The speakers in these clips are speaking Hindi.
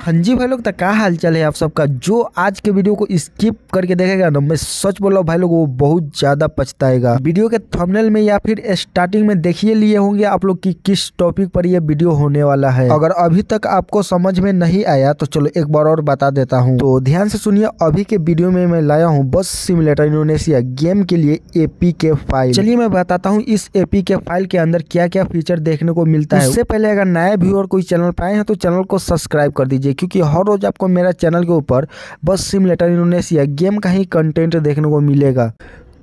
हाँ जी भाई लोग तो क्या हाल चाल है आप सबका? जो आज के वीडियो को स्किप करके देखेगा ना मैं सच बोल रहा हूँ भाई लोग वो बहुत ज़्यादा पछताएगा। वीडियो के थंबनेल में या फिर स्टार्टिंग में देखिए लिए होंगे आप लोग की किस टॉपिक पर ये वीडियो होने वाला है। अगर अभी तक आपको समझ में नहीं आया तो चलो एक बार और बता देता हूँ। तो ध्यान से सुनिए अभी के वीडियो में मैं लाया हूँ बस सिमुलेटर इंडोनेशिया गेम के लिए एपी के फ़ाइल चलिए मैं बताता हूँ इस एपी के फ़ाइल के अंदर क्या क्या फीचर देखने को मिलता है। उससे पहले अगर नया व्यूअर कोई चैनल पर आए हैं तो चैनल को सब्सक्राइब कर दीजिए। क्योंकि हर रोज आपको मेरा चैनल के ऊपर बस सिमुलेटर इंडोनेशिया गेम का ही कंटेंट देखने को मिलेगा।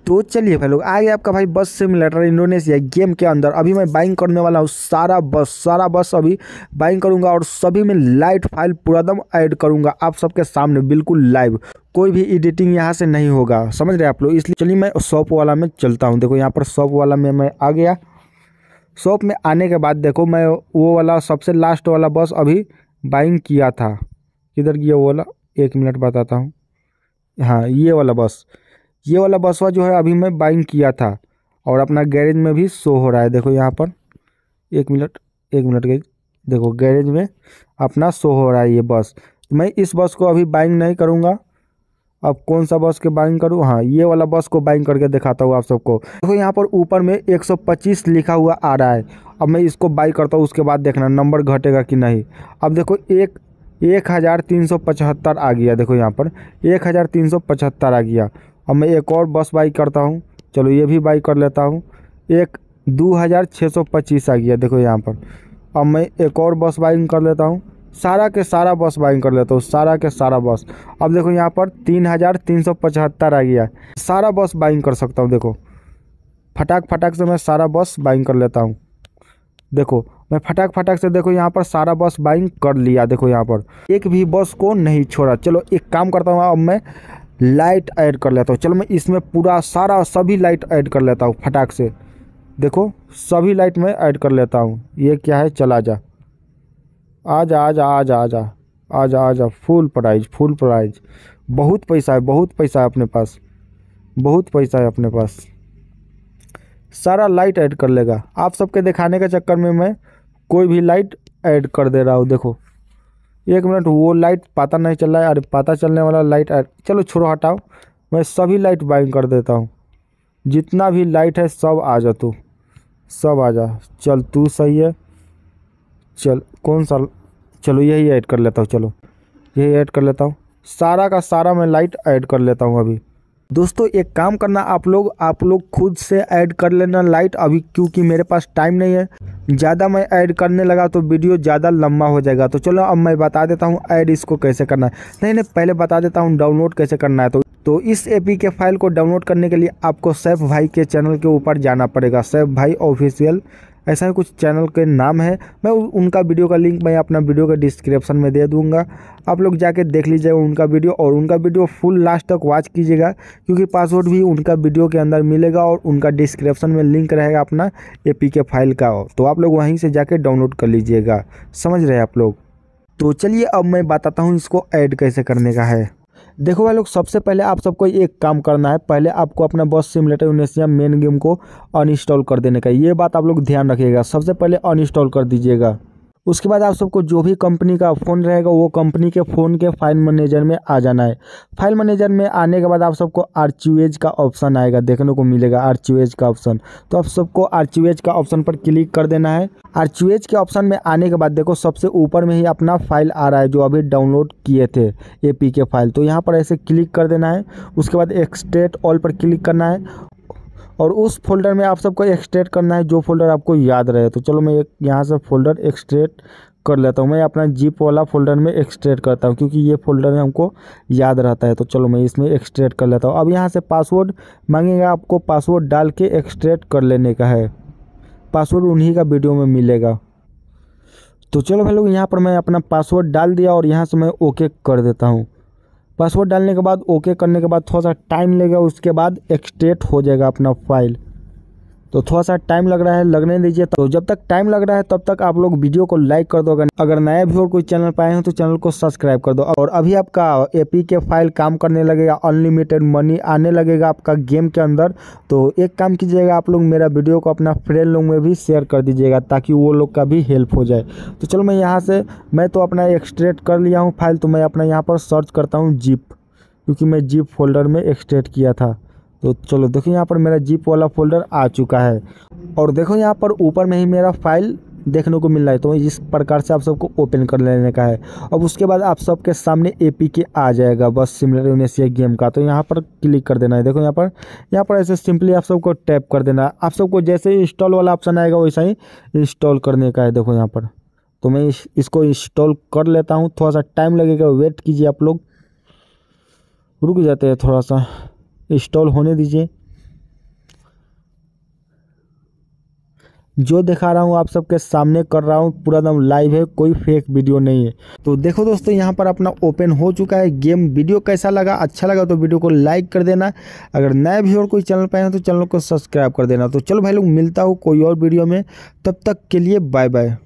तो चलिए भाई लोग आ गया आपका भाई बस सिमुलेटर इंडोनेशिया गेम के अंदर अभी मैं बाइंग करने वाला हूँ सारा बस सारा बस अभी बाइंग करूँगा और सभी में लाइट फ़ाइल पूरा दम ऐड करूँगा आप सबके सामने बिल्कुल लाइव कोई भी एडिटिंग यहाँ से नहीं होगा, समझ रहे आप लोग? इसलिए चलिए मैं शॉप वाला में चलता हूँ। देखो यहाँ पर शॉप वाला में मैं आ गया। शॉप में आने के बाद देखो मैं वो वाला सबसे लास्ट वाला बस अभी बाइंग किया था। किधर गया वो वाला? एक मिनट बताता हूँ। हाँ ये वाला बस। ये वाला बसवा जो है, अभी मैं बाइंग किया था। और अपना गैरेज में भी शो हो रहा है। देखो यहाँ पर। एक मिनट एक मिनट गई। देखो गैरेज में अपना शो हो रहा है ये बस। मैं इस बस को अभी बाइंग नहीं करूँगा। अब कौन सा बस के बाइंग करूँ? हाँ ये वाला बस को बाइंग करके दिखाता हूँ आप सबको। देखो तो यहाँ पर ऊपर में 125 लिखा हुआ आ रहा है। अब मैं इसको बाई करता हूँ, उसके बाद देखना नंबर घटेगा कि नहीं। अब देखो, एक एक हज़ार तीन सौ पचहत्तर आ गया। देखो, यहाँ पर एक हज़ार तीन सौ पचहत्तर आ गया। अब मैं एक और बस बाई करता हूँ। चलो, ये भी बाई कर लेता हूँ। एक, दो हज़ार छः सौ पच्चीस आ गया। देखो, यहाँ पर। अब मैं एक और बस बाइंग कर लेता हूँ। सारा के सारा बस बाइंग कर लेता हूँ, सारा के सारा बस। अब देखो यहाँ पर तीन हज़ार तीन सौ पचहत्तर आ गया। सारा बस बाइंग कर सकता हूँ, देखो। फटाक फटाक से मैं सारा बस बाइंग कर लेता हूँ। देखो, मैं फटाक फटाक से देखो यहाँ पर सारा बस बाइंग कर लिया, देखो यहाँ पर। एक भी बस को नहीं छोड़ा। चलो, एक काम करता हूँ, अब मैं लाइट ऐड कर लेता हूँ। चलो, मैं इसमें पूरा सारा, सभी लाइट ऐड कर लेता हूँ, फटाक से। देखो, सभी लाइट में ऐड कर लेता हूँ। ये क्या है? चला जा। आ जा आ जा आ जा आ जा आ जा आ जा फुल प्राइज फुल प्राइज। बहुत पैसा है, बहुत पैसा है अपने पास। बहुत पैसा है अपने पास। सारा लाइट ऐड कर लेगा। आप सबके दिखाने के चक्कर में मैं कोई भी लाइट ऐड कर दे रहा हूँ, देखो। एक मिनट, वो लाइट पता नहीं चल रहा है, अरे पता चलने वाला लाइट ऐड चलो छोड़ो, हटाओ। मैं सभी लाइट बाइंग कर देता हूँ। जितना भी लाइट है, सब आ जा तू। सब आ जा। चल, तू सही है। चल। कौन सा चलो यही ऐड कर लेता हूँ, चलो। यही ऐड कर लेता हूँ। सारा का सारा मैं लाइट ऐड कर लेता हूँ अभी। दोस्तों, एक काम करना, आप लोग आप लोग खुद से ऐड कर लेना लाइट अभी, क्योंकि मेरे पास टाइम नहीं है। ज़्यादा मैं ऐड करने लगा तो वीडियो ज़्यादा लंबा हो जाएगा। तो चलो, अब मैं बता देता हूँ ऐड इसको कैसे करना है। नहीं नहीं, पहले बता देता हूँ डाउनलोड कैसे करना है। तो तो इस एपी के फ़ाइल को डाउनलोड करने के लिए आपको सैफ भाई के चैनल के ऊपर जाना पड़ेगा। सैफ भाई ऑफिशियल ऐसा ही कुछ चैनल के नाम है, मैं उनका वीडियो का लिंक मैं अपना वीडियो के डिस्क्रिप्शन में दे दूँगा। आप लोग जाके देख लीजिएगा उनका वीडियो और उनका वीडियो फुल लास्ट तक वॉच कीजिएगा, क्योंकि पासवर्ड भी उनका वीडियो के अंदर मिलेगा और उनका डिस्क्रिप्शन में लिंक रहेगा अपना के फ़ाइल का। तो आप लोग वहीं से जाके डाउनलोड कर लीजिएगा। समझ रहे आप लोग? तो चलिए अब मैं बताता हूँ इसको ऐड कैसे करने का है। देखो भाई लोग, सबसे पहले आप सबको एक काम करना है। पहले आपको अपना bus simulator Indonesia main game को अनइंस्टॉल कर देने का। ये बात आप लोग ध्यान रखिएगा। सबसे पहले अनइंस्टॉल कर दीजिएगा। उसके बाद आप सबको जो भी कंपनी का फ़ोन रहेगा, वो कंपनी के फ़ोन के फ़ाइल मैनेजर में आ जाना है। फ़ाइल मैनेजर में आने के बाद आप सबको आर्चिवेज का ऑप्शन आएगा, देखने को मिलेगा आर्चिवेज का ऑप्शन तो आप सबको आर्चिवेज का ऑप्शन पर क्लिक कर देना है। आर्चिवेज के ऑप्शन में आने के बाद देखो, सबसे ऊपर में ही अपना फ़ाइल आ रहा है, जो अभी डाउनलोड किए थे ए फ़ाइल तो यहाँ पर ऐसे क्लिक कर देना है। उसके बाद एक्सटेट ऑल पर क्लिक करना है। और उस फोल्डर में आप सबको एक्सट्रेट करना है जो फोल्डर आपको याद रहे। तो चलो मैं एक यहाँ से फोल्डर एक्सट्रेट कर लेता हूँ। मैं अपना जीप वाला फोल्डर में एक्सट्रेट करता हूँ क्योंकि ये फोल्डर में हमको याद रहता है। तो चलो मैं इसमें एक्सट्रेट कर लेता हूँ। अब यहाँ से पासवर्ड मांगेगा आपको। पासवर्ड डाल के एक्सट्रेट कर लेने का है। पासवर्ड उन्हीं का वीडियो में मिलेगा। तो चलो भाई लोग, यहाँ पर मैं अपना पासवर्ड डाल दिया और यहाँ से मैं ओके कर देता हूँ। पासवर्ड डालने के बाद ओके करने के बाद थोड़ा सा टाइम लेगा उसके बाद एक्सट्रेट हो जाएगा अपना फ़ाइल तो थोड़ा सा टाइम लग रहा है, लगने दीजिए तो जब तक टाइम लग रहा है, तब तक आप लोग वीडियो को लाइक कर दो। अगर नए नया व्यूअर कोई चैनल पाए हैं तो चैनल को सब्सक्राइब कर दो। और अभी आपका एपी के फ़ाइल काम करने लगेगा अनलिमिटेड मनी आने लगेगा आपका गेम के अंदर। तो एक काम कीजिएगा, आप लोग मेरा वीडियो को अपना फ्रेंड लोग में भी शेयर कर दीजिएगा, ताकि वो लोग का भी हेल्प हो जाए। तो चलो मैं यहाँ से, मैं तो अपना एक्सट्रेट कर लिया हूँ फ़ाइल तो मैं अपना यहाँ पर सर्च करता हूँ जीप क्योंकि मैं जीप फोल्डर में एक्सट्रेट किया था। तो चलो देखो यहाँ पर मेरा जीप वाला फोल्डर आ चुका है। और देखो यहाँ पर ऊपर में ही मेरा फ़ाइल देखने को मिल रहा है तो इस प्रकार से आप सबको ओपन कर लेने का है। अब उसके बाद आप सबके सामने ए पी के आ जाएगा बस सिमिलर गेम का। तो यहाँ पर क्लिक कर देना है। देखो यहाँ पर यहाँ पर ऐसे सिंपली आप सबको टैप कर देना है। आप सबको जैसे ही इंस्टॉल वाला ऑप्शन आएगा वैसा ही इंस्टॉल करने का है। देखो यहाँ पर तो मैं इस, इसको इंस्टॉल कर लेता हूँ। थोड़ा सा टाइम लगेगा। वेट कीजिए आप लोग। रुक जाते हैं थोड़ा सा। इंस्टॉल होने दीजिए। जो दिखा रहा हूँ, आप सबके सामने कर रहा हूँ, पूरा दम लाइव है, कोई फेक वीडियो नहीं है। तो देखो दोस्तों, यहाँ पर अपना ओपन हो चुका है गेम वीडियो कैसा लगा? अच्छा लगा तो वीडियो को लाइक कर देना। अगर नए व्यूअर कोई चैनल पे हैं तो चैनल को सब्सक्राइब कर देना। तो चलो भाई लोग, मिलता हूँ कोई और वीडियो में। तब तक के लिए बाय बाय